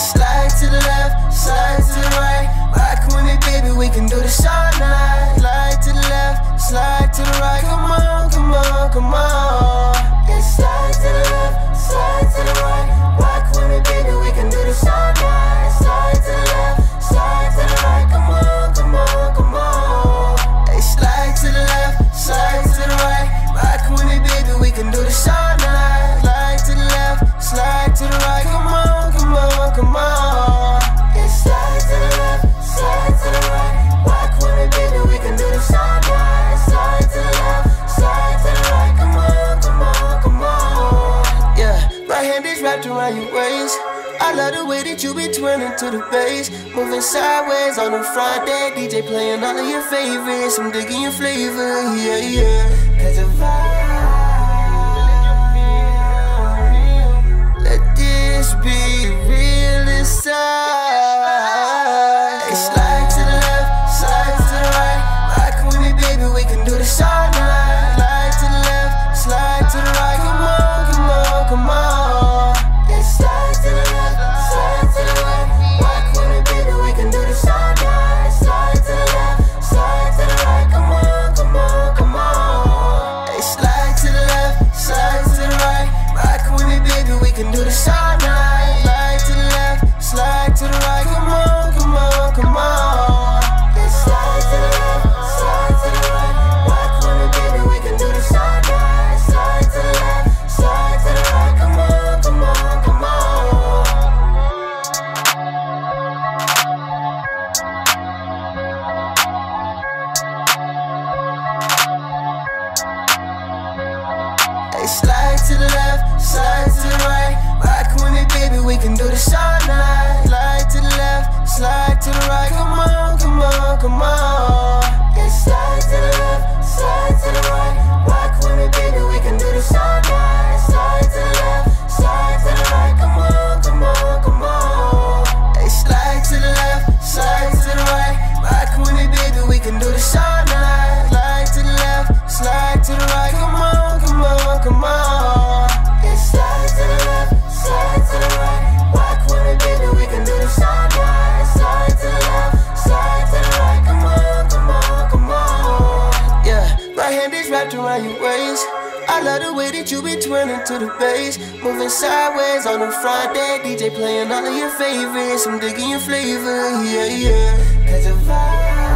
slide to the left, slide to the right. Rock with me, baby, we can do this. show. life wrapped around your waist. I love the way that you be twirling to the bass, moving sideways on a Friday. DJ playing all of your favorites, I'm digging your flavor, yeah, yeah. That's a vibe. Hey, slide to the left, slide to the right. rock with me, baby, we can do this all night. Slide to the left, slide to the right. Come on, come on, come on. your ways. I love the way that you be turning to the bass, moving sideways on a Friday. DJ playing all of your favorites, I'm digging your flavor, yeah, yeah. That's a vibe.